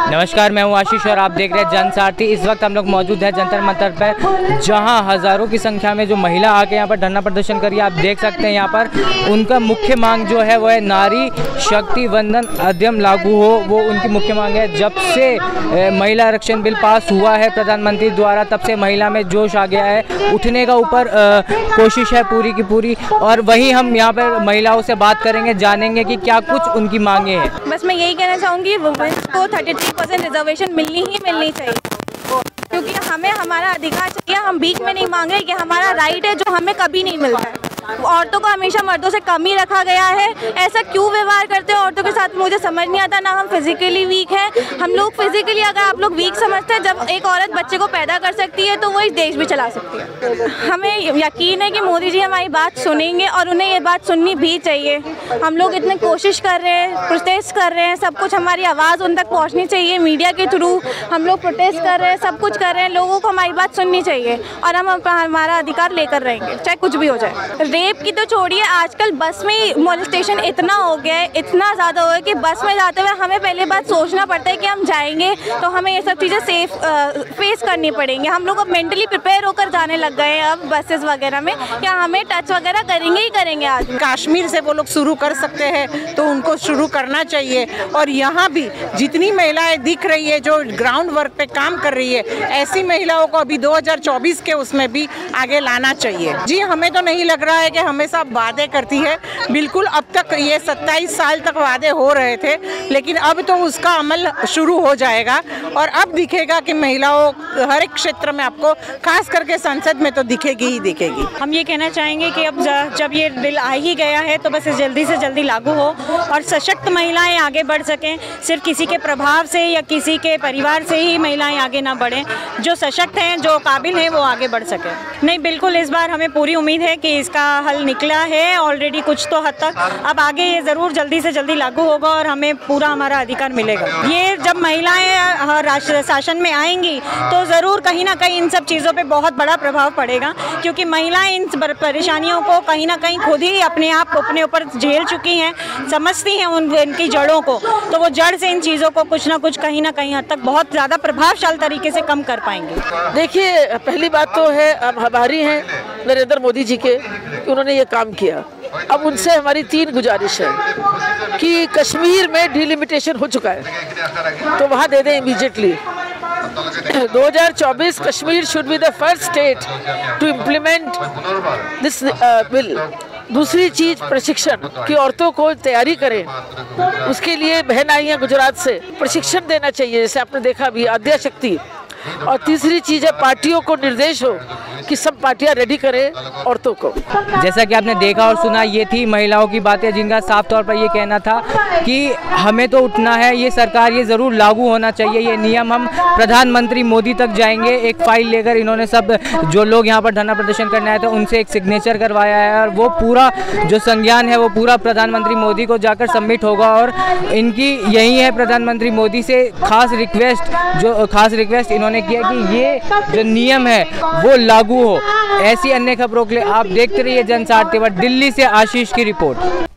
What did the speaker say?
नमस्कार, मैं हूँ आशीष और आप देख रहे हैं जनसारथी इस वक्त हम लोग मौजूद हैं जंतर मंतर पर जहाँ हज़ारों की संख्या में जो महिला आके यहाँ पर धरना प्रदर्शन करी आप देख सकते हैं यहाँ पर उनका मुख्य मांग जो है वो है नारी शक्ति वंदन अध्ययन लागू हो, वो उनकी मुख्य मांग है। जब से महिला आरक्षण बिल पास हुआ है प्रधानमंत्री द्वारा, तब से महिला में जोश आ गया है। उठने का ऊपर कोशिश है पूरी की पूरी, और वहीं हम यहाँ पर महिलाओं से बात करेंगे, जानेंगे कि क्या कुछ उनकी मांगे हैं। बस मैं यही कहना चाहूँगी वुमेंस को थर्टी थ्री परसेंट रिजर्वेशन मिलनी ही मिलनी चाहिए। क्योंकि हमें हमारा अधिकार चाहिए, हम बीच में नहीं मांग रहे कि हमारा राइट है जो हमें कभी नहीं मिलता। है औरतों को हमेशा मर्दों से कम ही रखा गया है। ऐसा क्यों व्यवहार करते हैं? साथ मुझे समझ नहीं आता, ना हम फिजिकली वीक हैं। हम लोग फिजिकली अगर आप लोग वीक समझते हैं, जब एक औरत बच्चे को पैदा कर सकती है तो वो इस देश भी चला सकती है। हमें यकीन है कि मोदी जी हमारी बात सुनेंगे और उन्हें ये बात सुननी भी चाहिए। हम लोग इतने कोशिश कर रहे हैं प्रोटेस्ट कर रहे हैं, सब कुछ हमारी आवाज़ उन तक पहुँचनी चाहिए मीडिया के थ्रू हम लोग प्रोटेस्ट कर रहे हैं, सब कुछ कर रहे हैं, लोगों को हमारी बात सुननी चाहिए और हम हमारा अधिकार लेकर रहेंगे, चाहे कुछ भी हो जाए। रेप की तो छोड़िए, आजकल बस में मोलिस्टेशन इतना हो गया है, इतना ज़्यादा हो कि बस में जाते हुए हमें पहले बात सोचना पड़ता है कि हम जाएँगे तो हमें ये सब चीज़ें सेफ़ फेस करनी पड़ेंगी। हम लोग अब मेंटली प्रिपेयर होकर जाने लग गए हैं अब बसेस वगैरह में। क्या हमें टच वगैरह करेंगे ही करेंगे आज? काश्मीर से वो लोग शुरू कर सकते हैं तो उनको शुरू करना चाहिए। और यहाँ भी जितनी महिलाएँ दिख रही है, जो ग्राउंड वर्क पे काम कर रही है, ऐसी महिलाओं को अभी 2024 के उसमें भी आगे लाना चाहिए। जी, हमें तो नहीं लग रहा है कि हमेशा वादे करती है। बिल्कुल अब तक ये 27 साल तक वादे हो रहे थे, लेकिन अब तो उसका अमल शुरू हो जाएगा। और अब दिखेगा कि महिलाओं, हर एक क्षेत्र में आपको, खास करके संसद में तो दिखेगी ही दिखेगी। हम ये कहना चाहेंगे कि अब जब ये बिल आ ही गया है तो बस जल्दी से जल्दी लागू हो और सशक्त महिलाएँ आगे बढ़ सकें। सिर्फ़ किसी के प्रभाव से या किसी के परिवार से ही महिलाएँ आगे ना बढ़ें। जो सशक्त हैं, जो काबिल हैं, वो आगे बढ़ सकें। नहीं, बिल्कुल इस बार हमें पूरी उम्मीद है कि इसका हल निकला है। ऑलरेडी कुछ तो हद तक अब आगे ये ज़रूर जल्दी से जल्दी लागू होगा और हमें पूरा हमारा अधिकार मिलेगा। ये जब महिलाएँ शासन में आएँगी तो ज़रूर कहीं ना कहीं इन सब चीज़ों पे बहुत बड़ा प्रभाव पड़ेगा, क्योंकि महिलाएँ इन परेशानियों को कहीं ना कहीं खुद ही अपने आप अपने ऊपर झेल चुकी हैं, समझती हैं उन, इनकी जड़ों को। तो वो जड़ से इन चीज़ों को कुछ ना कुछ कहीं ना कहीं हद तक बहुत ज़्यादा प्रभावशाली तरीके से कम कर पाएँगे। देखिए, पहली बात तो है अब हमारी हैं नरेंद्र मोदी जी के उन्होंने ये काम किया। अब उनसे हमारी तीन गुजारिश है कि कश्मीर में डिलिमिटेशन हो चुका है। तो वहाँ दे दें immediately 2024 Kashmir should be the first state to implement this bill दूसरी चीज़ प्रशिक्षण, कि औरतों को तैयारी करें। उसके लिए बहन आई हैं गुजरात से प्रशिक्षण देना चाहिए, जैसे आपने देखा भी आद्या शक्ति। और तीसरी चीज़ है, पार्टियों को निर्देश हो कि सब पार्टियाँ रेडी करें औरतों को। जैसा कि आपने देखा और सुना, ये थी महिलाओं की बातें जिनका साफ़ तौर पर ये कहना था कि हमें तो उठना है, ये सरकार ये ज़रूर लागू होना चाहिए, ये नियम हम प्रधानमंत्री मोदी तक जाएँगे, एक फ़ाइल लेकर इन्होंने सब जो लोग यहाँ पर धरना प्रदर्शन करने आए थे, उनसे एक सिग्नेचर करवाया है और वो पूरा जो संज्ञान है, वो पूरा प्रधानमंत्री मोदी को जाकर सबमिट होगा और इनकी यही है, प्रधानमंत्री मोदी से खास रिक्वेस्ट जो खास रिक्वेस्ट इन्होंने किया कि ये जो नियम है वो लागू हो। ऐसी अन्य खबरों के लिए आप देखते रहिए जनसार दिल्ली से आशीष की रिपोर्ट।